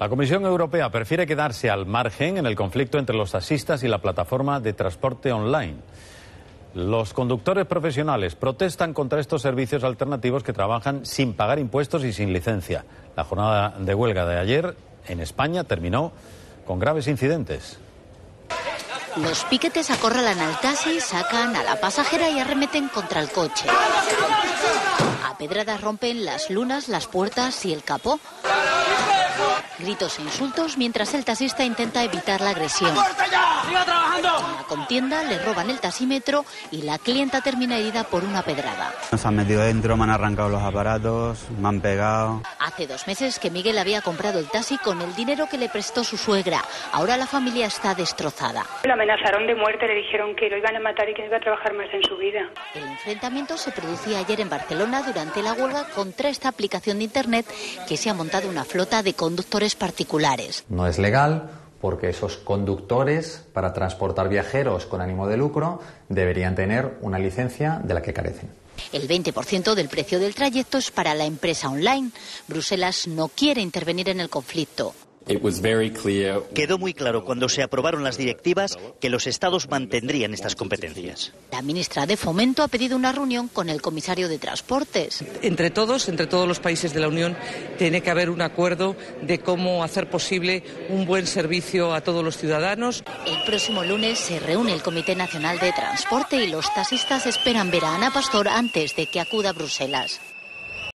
La Comisión Europea prefiere quedarse al margen en el conflicto entre los taxistas y la plataforma de transporte online. Los conductores profesionales protestan contra estos servicios alternativos que trabajan sin pagar impuestos y sin licencia. La jornada de huelga de ayer en España terminó con graves incidentes. Los piquetes acorralan al taxi, sacan a la pasajera y arremeten contra el coche. A pedradas rompen las lunas, las puertas y el capó. Gritos e insultos mientras el taxista intenta evitar la agresión. En la contienda le roban el taxímetro y la clienta termina herida por una pedrada. Nos han metido dentro, me han arrancado los aparatos, me han pegado. Hace dos meses que Miguel había comprado el taxi con el dinero que le prestó su suegra. Ahora la familia está destrozada. Lo amenazaron de muerte, le dijeron que lo iban a matar y que no iba a trabajar más en su vida. El enfrentamiento se producía ayer en Barcelona durante la huelga contra esta aplicación de Internet que se ha montado una flota de conductores particulares. No es legal porque esos conductores para transportar viajeros con ánimo de lucro deberían tener una licencia de la que carecen. El 20% del precio del trayecto es para la empresa online. Bruselas no quiere intervenir en el conflicto. Quedó muy claro cuando se aprobaron las directivas que los Estados mantendrían estas competencias. La ministra de Fomento ha pedido una reunión con el comisario de Transportes. Entre todos, entre todos los países de la Unión, tiene que haber un acuerdo de cómo hacer posible un buen servicio a todos los ciudadanos. El próximo lunes se reúne el Comité Nacional de Transporte y los taxistas esperan ver a Ana Pastor antes de que acuda a Bruselas.